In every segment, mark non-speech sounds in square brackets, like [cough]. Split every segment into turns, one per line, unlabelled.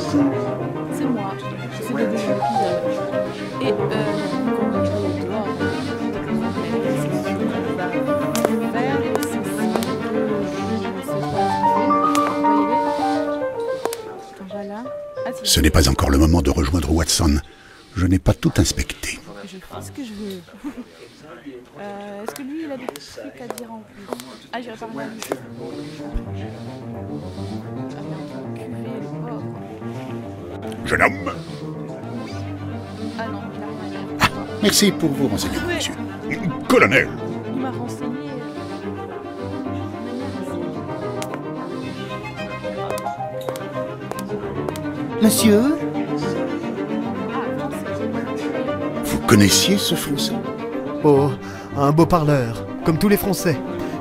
Coucou, c'est moi. C'est le début de l'épisode. Et euh,
Ce n'est pas encore le moment de rejoindre Watson. Je n'ai pas tout inspecté.
Je fais ce que je veux. Euh, Est-ce que lui, il a des trucs à dire en plus? Ah, j'irai parler à
Jeune homme
Ah.
Merci pour vos renseignements, monsieur. Colonel
Il m'a renseigné.
Monsieur?
Vous connaissiez ce Français?
Oh, un beau parleur, comme tous les Français.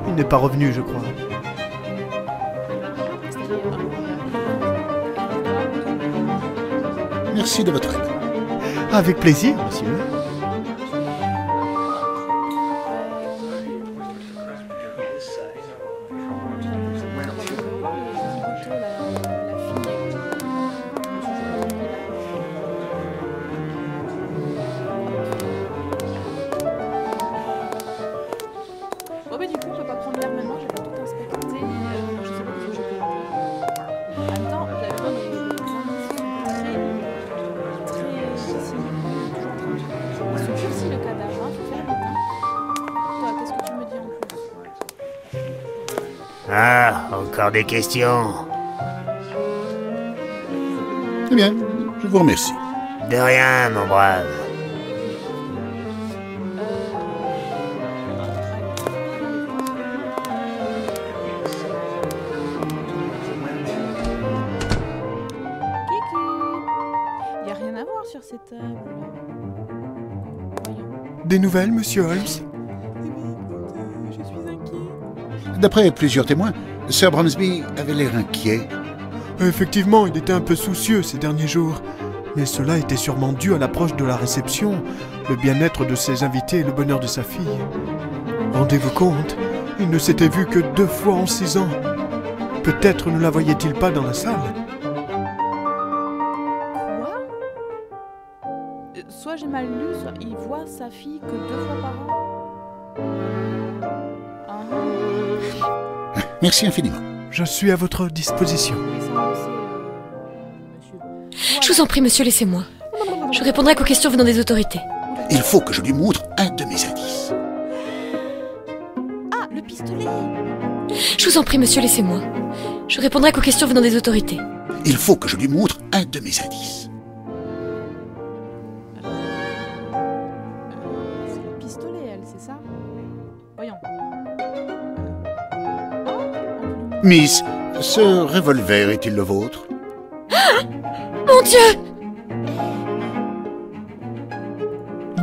Il n'est pas revenu, je crois.
Merci de votre aide.
Avec plaisir, monsieur.
Ah, encore des questions.
Eh bien, je vous remercie.
De rien, mon brave.
Kiki Y a rien à voir sur cette table. Voyons.
Des nouvelles, monsieur Holmes?
D'après plusieurs témoins, Sir Bromsby avait l'air inquiet.
Effectivement, il était un peu soucieux ces derniers jours. Mais cela était sûrement dû à l'approche de la réception, le bien-être de ses invités et le bonheur de sa fille. Rendez-vous compte, il ne s'était vu que deux fois en six ans. Peut-être ne la voyait-il pas dans la salle
Quoi? Soit j'ai mal lu, soit il voit sa fille que deux fois par an. Ah, ah.
Merci infiniment.
Je suis à votre disposition.
Je vous en prie, monsieur, laissez-moi. Je répondrai qu'aux questions venant des autorités.
Il faut que je lui montre un de mes indices.
Ah, le pistolet
Je vous en prie, monsieur, laissez-moi. Je répondrai qu'aux questions venant des autorités.
Il faut que je lui montre un de mes indices. Miss, ce revolver est-il le vôtre? [gasps]
Mon Dieu!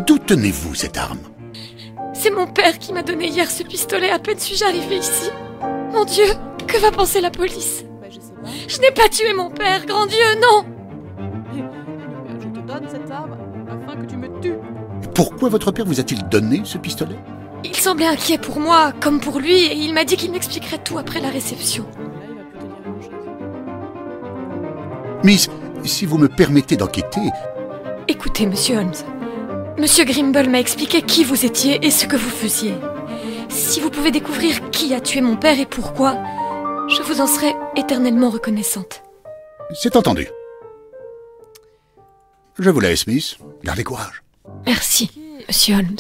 D'où tenez-vous cette arme?
C'est mon père qui m'a donné hier ce pistolet à peine suis-je arrivé ici. Mon Dieu, que va penser la police?
Bah, je
n'ai pas tué mon père, grand Dieu, non!
Je te donne cette arme afin que tu me tues.
Pourquoi votre père vous a-t-il donné ce pistolet?
Il semblait inquiet pour moi, comme pour lui, et il m'a dit qu'il m'expliquerait tout après la réception.
Miss, si vous me permettez d'enquêter,
Écoutez, monsieur Holmes. Monsieur Grimble m'a expliqué qui vous étiez et ce que vous faisiez. Si vous pouvez découvrir qui a tué mon père et pourquoi, je vous en serai éternellement reconnaissante.
c'est entendu. Je vous laisse, Miss. Gardez courage.
Merci, monsieur Holmes.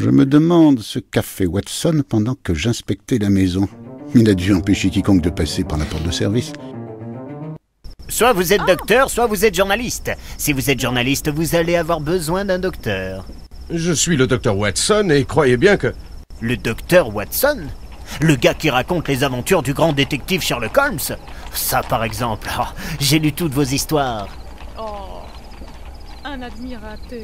Je me demande ce qu'a fait Watson pendant que j'inspectais la maison. Il a dû empêcher quiconque de passer par la porte de service.
Soit vous êtes docteur, soit vous êtes journaliste. Si vous êtes journaliste, vous allez avoir besoin d'un docteur.
Je suis le docteur Watson et croyez bien que...
Le docteur Watson? Le gars qui raconte les aventures du grand détective Sherlock Holmes? Ça, par exemple. Oh, J'ai lu toutes vos histoires.
Oh, un admirateur.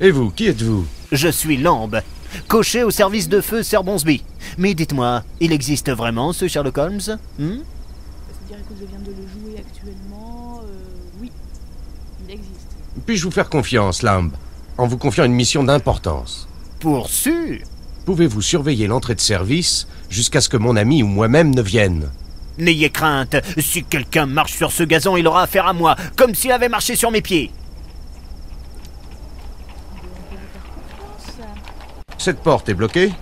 Et vous, qui êtes-vous
Je suis Lambe, cocher au service de feu Sir Bonsby. Mais dites-moi, il existe vraiment ce Sherlock Holmes hmm
C'est-à-dire que je viens de le jouer actuellement. euh, oui, il existe.
Puis-je vous faire confiance, Lamb, en vous confiant une mission d'importance?
Pour sûr
Pouvez-vous surveiller l'entrée de service jusqu'à ce que mon ami ou moi-même ne vienne?
N'ayez crainte, si quelqu'un marche sur ce gazon, il aura affaire à moi, comme s'il avait marché sur mes pieds.
On peut lui faire confiance.
Cette porte est bloquée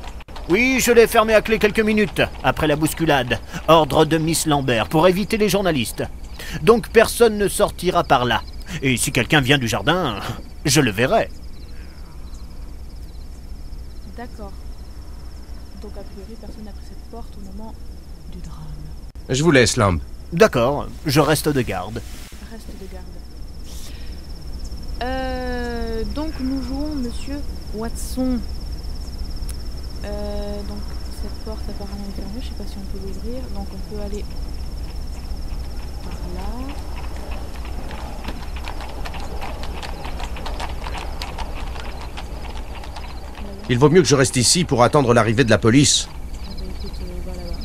Oui, je l'ai fermé à clé quelques minutes, après la bousculade. Ordre de Miss Lambert, pour éviter les journalistes. Donc personne ne sortira par là. Et si quelqu'un vient du jardin, je le verrai.
D'accord. Donc a priori personne n'a pris cette porte au moment du drame.
Je vous laisse, Lamb.
D'accord, je reste de garde.
Reste de garde. Euh, donc nous jouons Monsieur Watson. Euh, donc cette porte apparemment est fermée, je sais pas si on peut l'ouvrir. Donc on peut aller par là.
Il vaut mieux que je reste ici pour attendre l'arrivée de la police.
Ah bah écoute, euh, va là-bas.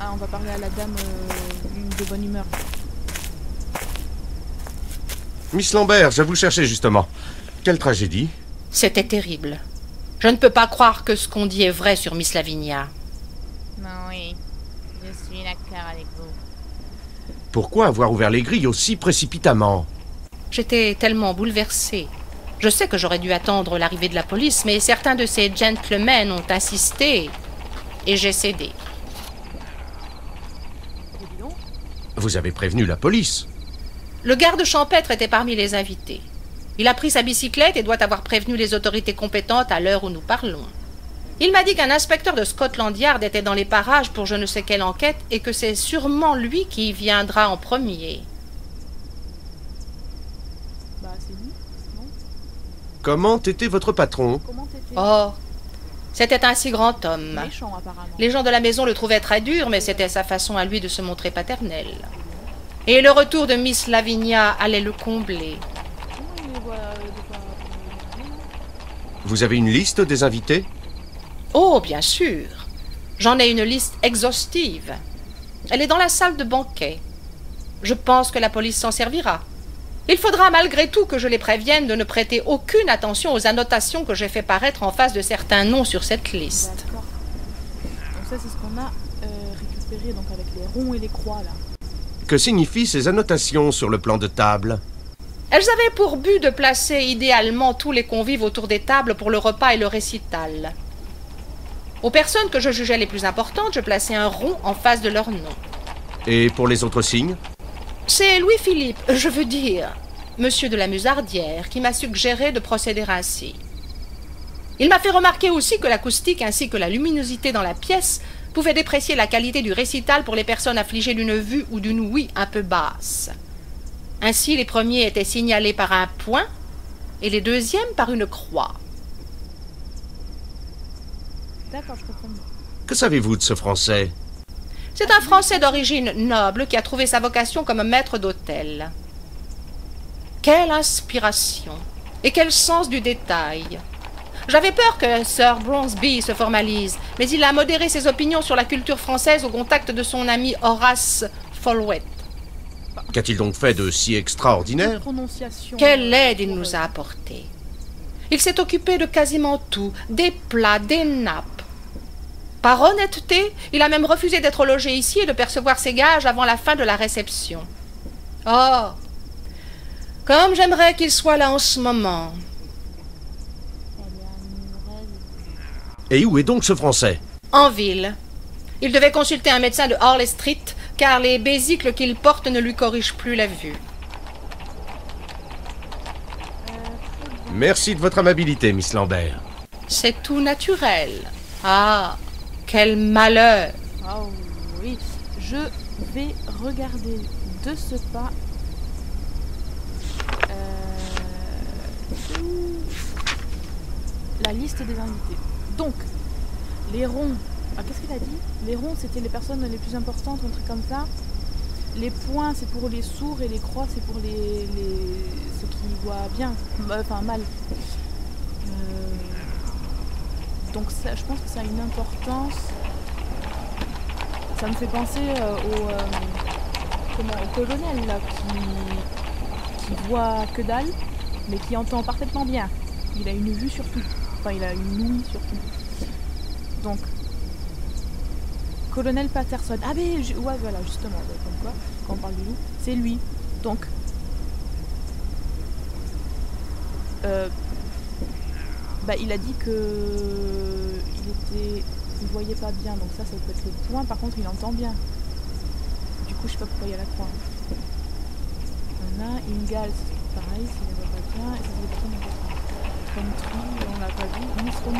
Ah, on va parler à la dame euh, de bonne humeur.
Miss Lambert, je vous cherchais justement. Quelle tragédie?
C'était terrible. Je ne peux pas croire que ce qu'on dit est vrai sur Miss Lavinia.
Oui, je suis d'accord avec vous.
Pourquoi avoir ouvert les grilles aussi précipitamment?
J'étais tellement bouleversée. Je sais que j'aurais dû attendre l'arrivée de la police, mais certains de ces gentlemen ont insisté. Et j'ai cédé.
Vous avez prévenu la police.
Le garde champêtre était parmi les invités. Il a pris sa bicyclette et doit avoir prévenu les autorités compétentes à l'heure où nous parlons. Il m'a dit qu'un inspecteur de Scotland Yard était dans les parages pour je ne sais quelle enquête et que c'est sûrement lui qui y viendra en premier.
bah c'est lui, non?
Comment était votre patron?
Oh, c'était un si grand homme.
Méchant apparemment.
Les gens de la maison le trouvaient très dur, mais c'était sa façon à lui de se montrer paternel. Et le retour de Miss Lavinia allait le combler.
Vous avez une liste des invités?
Oh, bien sûr. J'en ai une liste exhaustive. Elle est dans la salle de banquet. Je pense que la police s'en servira. Il faudra malgré tout que je les prévienne de ne prêter aucune attention aux annotations que j'ai fait paraître en face de certains noms sur cette liste.
D'accord. Donc ça c'est ce qu'on a euh, récupéré donc avec les ronds et les croix là.
Que signifient ces annotations sur le plan de table
Elles avaient pour but de placer idéalement tous les convives autour des tables pour le repas et le récital. Aux personnes que je jugeais les plus importantes, je plaçais un rond en face de leur nom.
Et pour les autres signes?
C'est Louis-Philippe, je veux dire, monsieur de la Musardière, qui m'a suggéré de procéder ainsi. Il m'a fait remarquer aussi que l'acoustique ainsi que la luminosité dans la pièce pouvaient déprécier la qualité du récital pour les personnes affligées d'une vue ou d'une ouïe un peu basse. Ainsi, les premiers étaient signalés par un point et les deuxièmes par une croix.
D'accord, je comprends.
Que savez-vous de ce français?
C'est un Français d'origine noble qui a trouvé sa vocation comme maître d'hôtel. Quelle inspiration et quel sens du détail. J'avais peur que Sir Bronsby se formalise, mais il a modéré ses opinions sur la culture française au contact de son ami Horace Followett.
Qu'a-t-il donc fait de si extraordinaire?
Quelle aide il nous a apporté. Il s'est occupé de quasiment tout, des plats, des nappes. Par honnêteté, il a même refusé d'être logé ici et de percevoir ses gages avant la fin de la réception. Oh Comme j'aimerais qu'il soit là en ce moment.
Elle est amoureuse.
Et où est donc ce français
En ville. Il devait consulter un médecin de Harley Street, car les bésicles qu'il porte ne lui corrigent plus la vue.
Merci de votre amabilité, Miss Lambert.
C'est tout naturel. Ah, quel malheur
Ah oui, je vais regarder de ce pas. euh, la liste des invités. Donc, les ronds. Ah, Qu'est-ce qu'il a dit? Les ronds, c'était les personnes les plus importantes, un truc comme ça. Les points, c'est pour les sourds et les croix, c'est pour les, ceux qui voient bien, enfin mal. Euh, donc je pense que ça a une importance. Ça me fait penser euh, au, euh, au colonel qui, qui voit que dalle, mais qui entend parfaitement bien. Il a une vue sur tout. Enfin, il a une ouïe surtout. Donc, colonel Patterson. Ah, mais je- ouais, voilà, justement, comme quoi, quand on parle du loup, c'est lui. Donc, euh, bah, il a dit que il était, il voyait pas bien, donc ça, ça peut être le point. Par contre, il entend bien. Du coup, je sais pas pourquoi il y a la croix. On a Ingalls, pareil, ça ne voit pas bien. On l'a pas vu. Miss euh,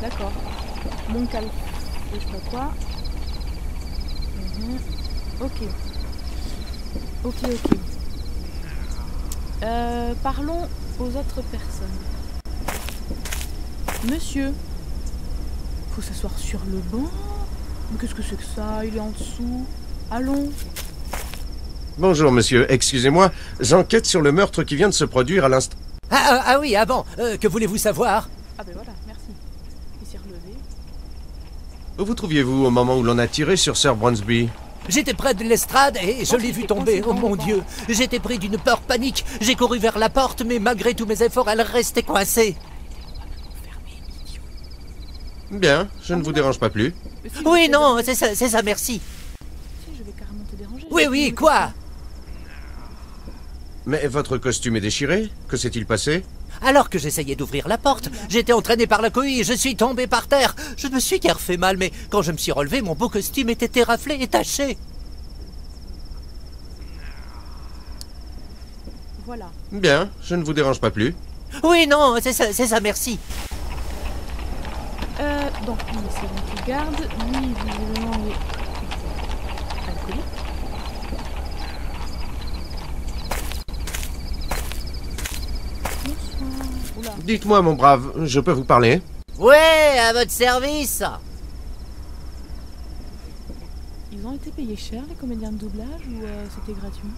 D'accord. Montcal, et je sais pas quoi. Ok. Ok, ok. Euh, parlons aux autres personnes. Monsieur, faut s'asseoir sur le banc. Mais qu'est-ce que c'est que ça? Il est en dessous. Allons.
Bonjour, monsieur. Excusez-moi. J'enquête sur le meurtre qui vient de se produire à l'instant.
Ah, ah, ah oui, ah bon, euh, que voulez-vous savoir?
Ah ben voilà, merci. Il s'est relevé.
Où vous trouviez-vous au moment où l'on a tiré sur Sir Brunsby
J'étais près de l'estrade et je
Oh,
l'ai vu tomber, oh mon dieu J'étais pris d'une peur panique, j'ai couru vers la porte, mais malgré tous mes efforts, elle restait coincée.
Bien, je ne vous dérange pas plus.
Oui, non, c'est ça, c'est ça, merci.
Si, je vais carrément te déranger.
Oui, oui, quoi?
Mais votre costume est déchiré Que s'est-il passé
Alors que j'essayais d'ouvrir la porte, j'étais entraîné par la cohue et je suis tombé par terre. Je me suis guère fait mal, mais quand je me suis relevé, mon beau costume était éraflé et taché.
Voilà.
Bien, je ne vous dérange pas plus.
Oui, non, c'est ça, c'est ça, merci.
Euh, donc, lui, c'est. Lui, visiblement, il
Dites-moi, mon brave, je peux vous parler
Ouais, à votre service
Ils ont été payés cher, les comédiens de doublage, ou euh, c'était gratuit?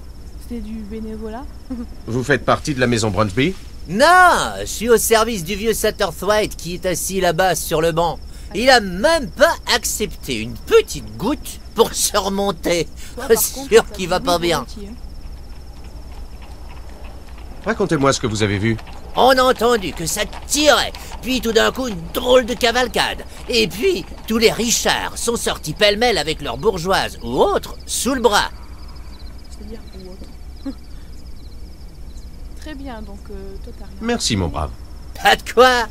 C'était du bénévolat? [laughs]
Vous faites partie de la maison Brunsby?
Non, je suis au service du vieux Satterthwaite qui est assis là-bas sur le banc. Il a même pas accepté une petite goutte pour se remonter.
Toi,
Sûr qu'il va pas bien.
hein.
Racontez-moi ce que vous avez vu.
On a entendu que ça tirait, puis tout d'un coup une drôle de cavalcade. Et puis tous les Richards sont sortis pêle-mêle avec leurs bourgeoises ou autres sous le bras.
C'est-à-dire ou autre. [laughs] Très bien, donc euh, toi t'as rien.
Merci, mon brave.
Pas de quoi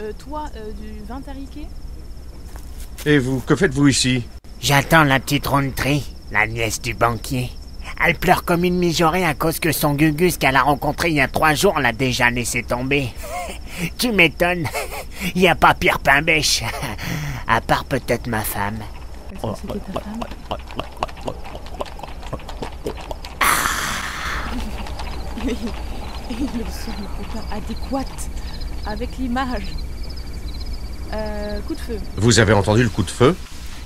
Euh, toi, euh, du vin tariqué?
Et vous, que faites-vous ici?
J'attends la petite Roundtree, la nièce du banquier. Elle pleure comme une mijaurée à cause que son Gugus qu'elle a rencontré il y a trois jours l'a déjà laissé tomber. [laughs] tu m'étonnes. Il n'y a pas pire pain bêche. À part peut-être ma femme. [laughs]
Le son n'est pas adéquat avec l'image. Euh, coup de feu.
Vous avez entendu le coup de feu?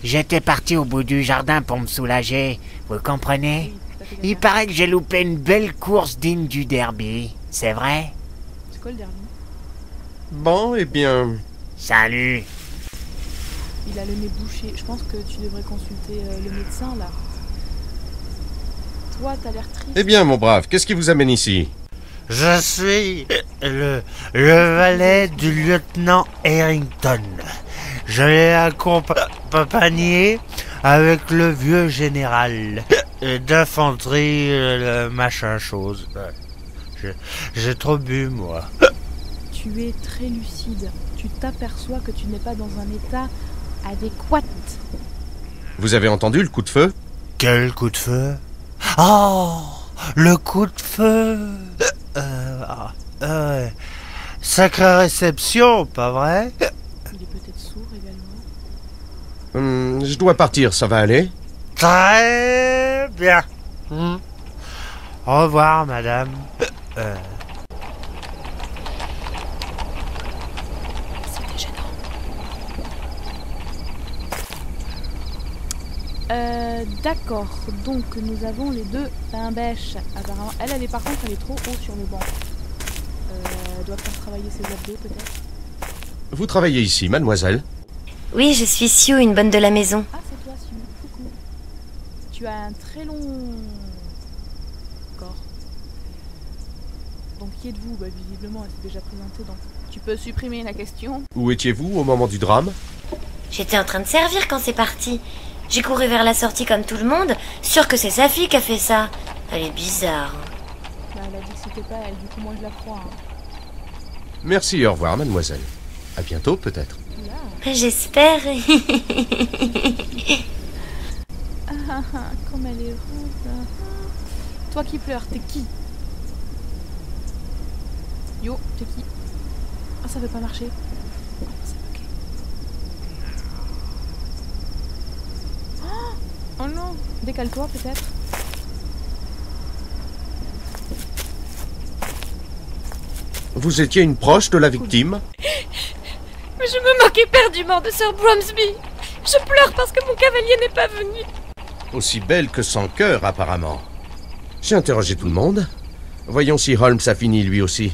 J'étais parti au bout du jardin pour me soulager. Vous comprenez? Il paraît que j'ai loupé une belle course digne du derby. C'est vrai?
C'est quoi le dernier
Bon, eh bien...
Salut
Il a le nez bouché. Je pense que tu devrais consulter euh, le médecin là. Toi, t'as l'air triste.
Eh bien, mon brave, qu'est-ce qui vous amène ici?
Je suis le, le valet du lieutenant Harrington. Je l'ai accompagné avec le vieux général d'infanterie, le machin chose. J'ai trop bu, moi. [coughs]
Tu es très lucide. Tu t'aperçois que tu n'es pas dans un état adéquat.
Vous avez entendu le coup de feu?
Quel coup de feu? Oh Le coup de feu [coughs] Euh, ouais. Sacrée réception, pas vrai? [coughs]
Il est peut-être sourd également.
Hum, Je dois partir, ça va aller?
Très bien. Hmm. Au revoir, madame. Euh,
C'était gênant. Euh, d'accord. Donc nous avons les deux pain bêche. Apparemment, elle, elle est par contre, elle est trop haut sur le banc. Euh, elle doit faire travailler ses abdos peut-être.
Vous travaillez ici, mademoiselle
Oui, je suis Sue, une bonne de la maison.
Ah, c'est toi, Sue. Coucou. Tu as un très long corps. qui êtes-vous? Bah, visiblement, elle s'est déjà présentée, donc tu peux supprimer la question.
Où étiez-vous au moment du drame?
J'étais en train de servir quand c'est parti. J'ai couru vers la sortie comme tout le monde, sûr que c'est sa fille qui a fait ça. Elle est bizarre.
Bah, elle a dit que c'était pas elle, du coup, moi je la crois. hein.
Merci, au revoir, mademoiselle. À bientôt, peut-être.
J'espère. [laughs]
Ah ah comme elle est ah. Toi qui pleures, t'es qui Yo, t'es qui Ah, ça veut pas marcher. C'est. Oh, oh non, décale-toi peut-être.
Vous étiez une proche de la victime
Mais [laughs] je me moque éperdument de Sir Bromsby. Je pleure parce que mon cavalier n'est pas venu.
Aussi belle que sans cœur, apparemment. J'ai interrogé tout le monde. Voyons si Holmes a fini lui aussi.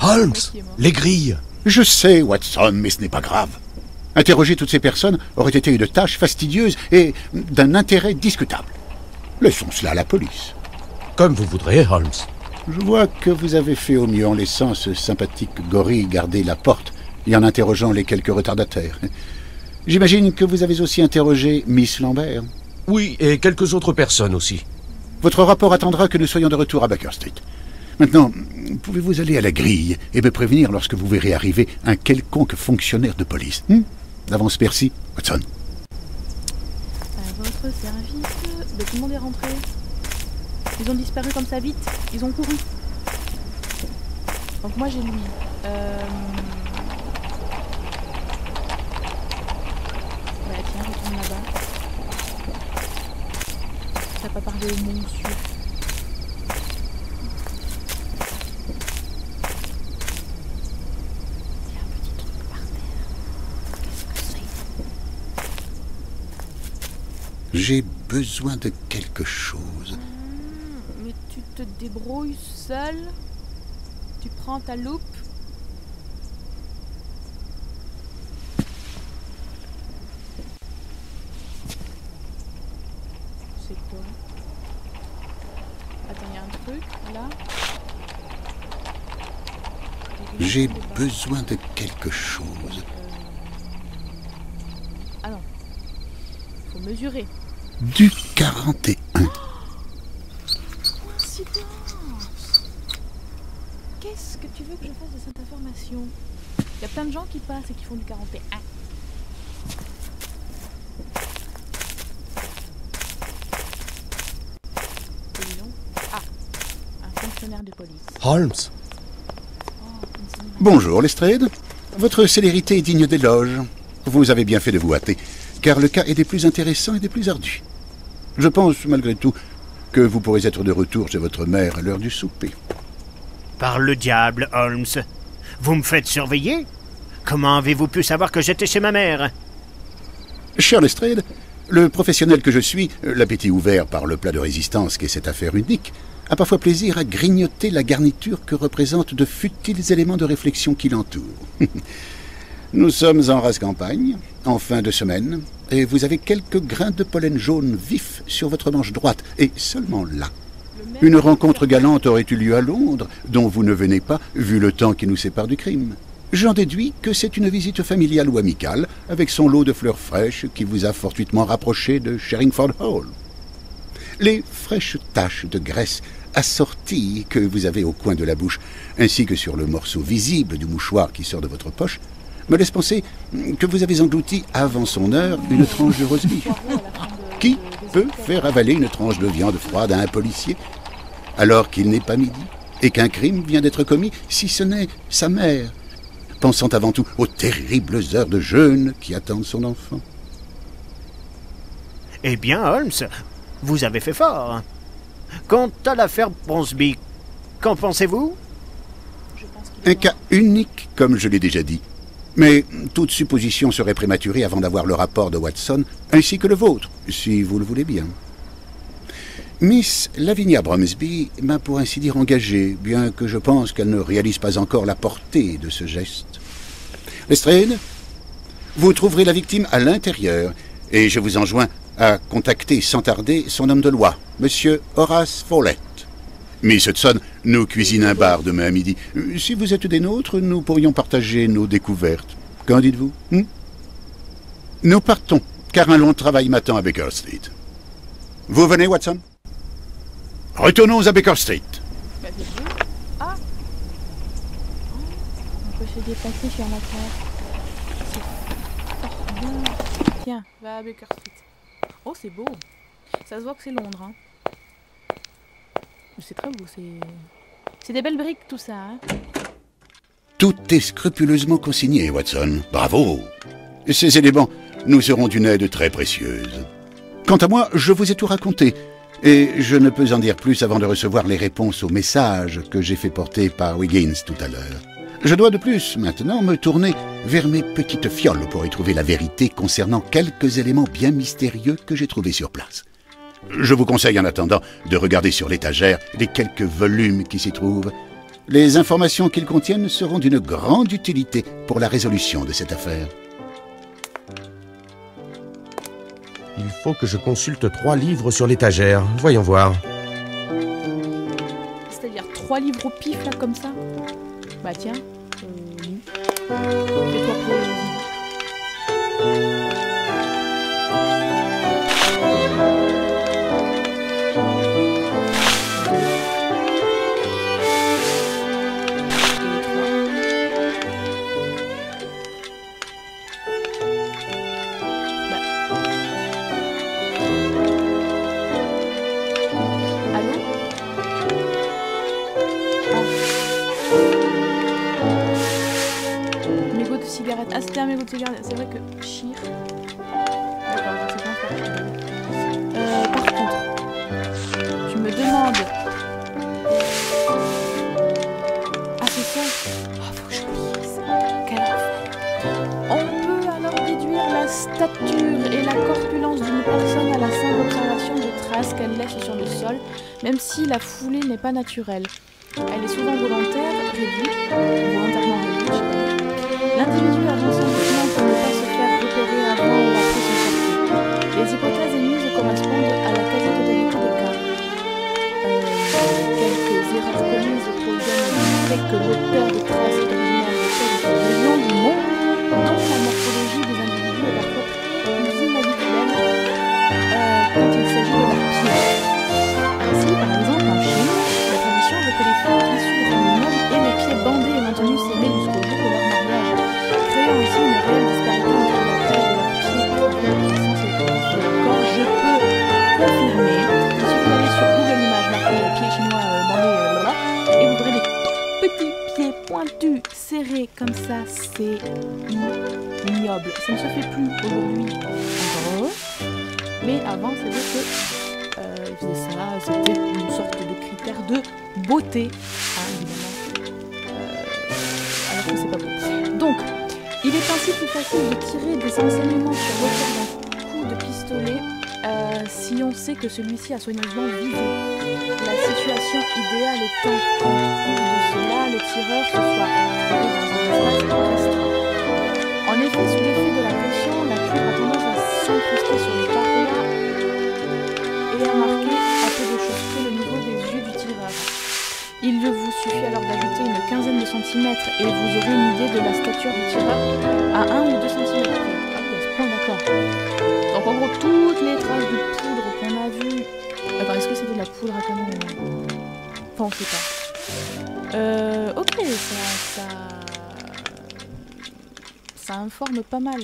Holmes Les grilles
Je sais, Watson, mais ce n'est pas grave. Interroger toutes ces personnes aurait été une tâche fastidieuse et d'un intérêt discutable. Laissons cela à la police.
Comme vous voudrez, Holmes.
Je vois que vous avez fait au mieux en laissant ce sympathique gorille garder la porte et en interrogeant les quelques retardataires. J'imagine que vous avez aussi interrogé Miss Lambert.
Oui, et quelques autres personnes aussi.
Votre rapport attendra que nous soyons de retour à Baker Street. Maintenant, pouvez-vous aller à la grille et me prévenir lorsque vous verrez arriver un quelconque fonctionnaire de police? Hmm? D'avance, merci, Watson.
À votre service. Tout le monde est rentré. Ils ont disparu comme ça vite. Ils ont couru. Donc moi j'ai lui. Euh... Bah tiens, retourne là-bas. T'as pas parlé au monsieur. Il y a un petit truc par terre. Qu'est-ce que c'est
J'ai besoin de quelque chose.
Mais tu te débrouilles seul Tu prends ta loupe C'est quoi Attends, il y a un truc là
J'ai besoin de quelque chose.
Ah non. Faut mesurer.
Du 41.
Coïncidence Qu'est-ce que tu veux que je fasse de cette information? Il y a plein de gens qui passent et qui font du 41. Et dis donc. Ah Un fonctionnaire de police.
Holmes
Bonjour, Lestrade. Votre célérité est digne d'éloge. Vous avez bien fait de vous hâter, car le cas est des plus intéressants et des plus ardus. Je pense, malgré tout, que vous pourrez être de retour chez votre mère à l'heure du souper.
Par le diable, Holmes. Vous me faites surveiller? Comment avez-vous pu savoir que j'étais chez ma mère?
Cher Lestrade, le professionnel que je suis, l'appétit ouvert par le plat de résistance qu'est cette affaire unique, a parfois plaisir à grignoter la garniture que représentent de futiles éléments de réflexion qui l'entourent. [laughs] Nous sommes en race campagne, en fin de semaine, et vous avez quelques grains de pollen jaune vif sur votre manche droite, et seulement là. Une rencontre galante aurait eu lieu à Londres, dont vous ne venez pas, vu le temps qui nous sépare du crime. J'en déduis que c'est une visite familiale ou amicale, avec son lot de fleurs fraîches qui vous a fortuitement rapproché de Sherringford Hall. Les fraîches taches de graisse assorties que vous avez au coin de la bouche, ainsi que sur le morceau visible du mouchoir qui sort de votre poche, me laissent penser que vous avez englouti avant son heure une tranche de roast beef. Qui peut faire avaler une tranche de viande froide à un policier alors qu'il n'est pas midi et qu'un crime vient d'être commis, si ce n'est sa mère, pensant avant tout aux terribles heures de jeûne qui attendent son enfant
Eh bien, Holmes, vous avez fait fort. Quant à l'affaire Bronsby, qu'en pensez-vous?
Un cas unique, comme je l'ai déjà dit. Mais toute supposition serait prématurée avant d'avoir le rapport de Watson, ainsi que le vôtre, si vous le voulez bien. Miss Lavinia Bromsby m'a pour ainsi dire engagé, bien que je pense qu'elle ne réalise pas encore la portée de ce geste. Lestrade, vous trouverez la victime à l'intérieur, et je vous enjoins à contacter sans tarder son homme de loi, Monsieur Horace Follett. Miss Hudson nous cuisine un bar demain à midi. Si vous êtes des nôtres, nous pourrions partager nos découvertes. Qu'en dites-vous hmm? Nous partons, car un long travail m'attend Baker Street. Vous venez, Watson? Retournons à Baker Street.
Bah. Ah Oh, On peut se déplacer sur la terre. C'est fort bien. Tiens, va à Baker Street. Oh, c'est beau. Ça se voit que c'est Londres. Hein. C'est très beau, c'est... C'est des belles briques tout ça. Hein.
Tout est scrupuleusement consigné, Watson. Bravo Ces éléments nous seront d'une aide très précieuse. Quant à moi, je vous ai tout raconté, et je ne peux en dire plus avant de recevoir les réponses aux messages que j'ai fait porter par Wiggins tout à l'heure. Je dois de plus maintenant me tourner vers mes petites fioles pour y trouver la vérité concernant quelques éléments bien mystérieux que j'ai trouvés sur place. Je vous conseille en attendant de regarder sur l'étagère les quelques volumes qui s'y trouvent. Les informations qu'ils contiennent seront d'une grande utilité pour la résolution de cette affaire.
Il faut que je consulte trois livres sur l'étagère. Voyons voir.
C'est-à-dire trois livres au pif là comme ça? Bah tiens. Euh. C'est vrai que chire. D'accord. Euh, par contre, tu me demandes. Ah, c'est ça Ah, faut que je lise. Quel enfer. On peut alors déduire la stature et la corpulence d'une personne à la simple observation des traces qu'elle laisse sur le sol, même si la foulée n'est pas naturelle. Elle est souvent volontaire, réduite, volontairement réduite. L'individu avance un du fait que serrés comme ça. C'est ignoble. Ça ne se fait plus aujourd'hui. Mais avant, c'est vrai que euh, ça, c'était une sorte de critère de beauté, hein, évidemment. Euh, alors que c'est pas beau. Donc, il est ainsi plus facile de tirer des enseignements sur l'auteur d'un coup de pistolet euh, si on sait que celui-ci a soigneusement visé. La situation idéale étant qu'en plus de cela, le tireur se soit dans un espace restreint. En effet, sous l'effet de la pression, la cuve a tendance à s'incruster sur les parois et à marquer à peu de choses près le niveau des yeux du tireur. Il vous suffit alors d'ajouter une quinzaine de centimètres et vous aurez une idée de la stature du tireur à 1 ou 2 centimètres. Ah. Donc en gros, toutes les traces de Attends, est-ce que c'était de la poudre à canon sait pas. Euh, ok, ça, ça... Ça informe pas mal.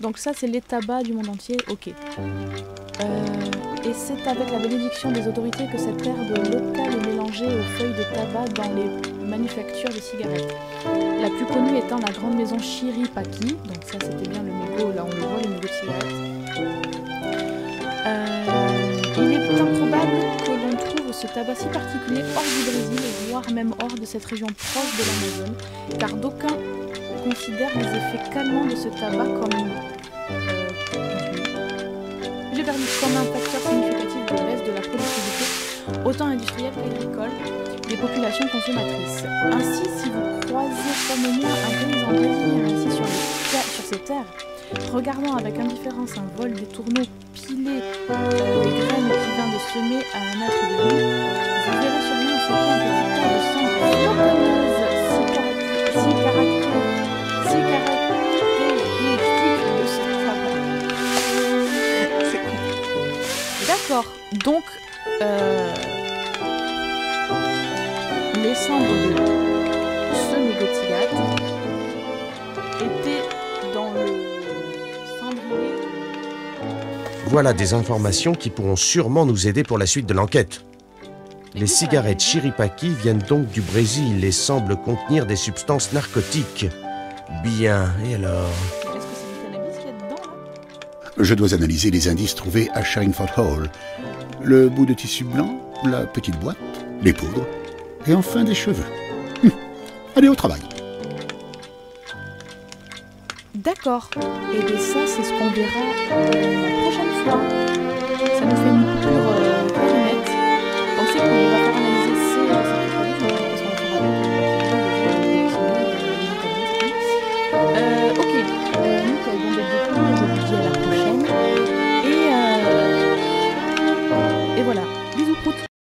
Donc ça, c'est les tabacs du monde entier, ok. Euh, et c'est avec la bénédiction des autorités que cette herbe locale est mélangée aux feuilles de tabac dans les manufactures de cigarettes. La plus connue étant la grande maison Chiripaki, donc ça c'était bien le mégot, là on le voit, le mégot de cigarette. Euh, ce tabac si particulier hors du Brésil, voire même hors de cette région proche de l'Amazone, car d'aucuns considèrent les effets calmants de ce tabac comme euh, comme un facteur significatif de baisse de la productivité, autant industrielle qu'agricole, des populations consommatrices. Ainsi, si vous croisez comme moi un paysan brésilien assis sur, sur ses terres, regardant avec indifférence un vol des tourneaux piler euh, des graines à un mètre de lui, vous verrez ses pieds un de cendres floconneuses, si de ce tabac. C'est. D'accord,
Voilà des informations qui pourront sûrement nous aider pour la suite de l'enquête. Les cigarettes Chiripaki viennent donc du Brésil et semblent contenir des substances narcotiques. Bien, et alors?
Est-ce que c'est du cannabis qu'il y a dedans là?
Je dois analyser les indices trouvés à Shiringford Hall. Le bout de tissu blanc, la petite boîte, les poudres, et enfin des cheveux. Hum. Allez au travail.
D'accord. Et bien ça, c'est ce qu'on verra euh, la prochaine fois. Ça nous fait une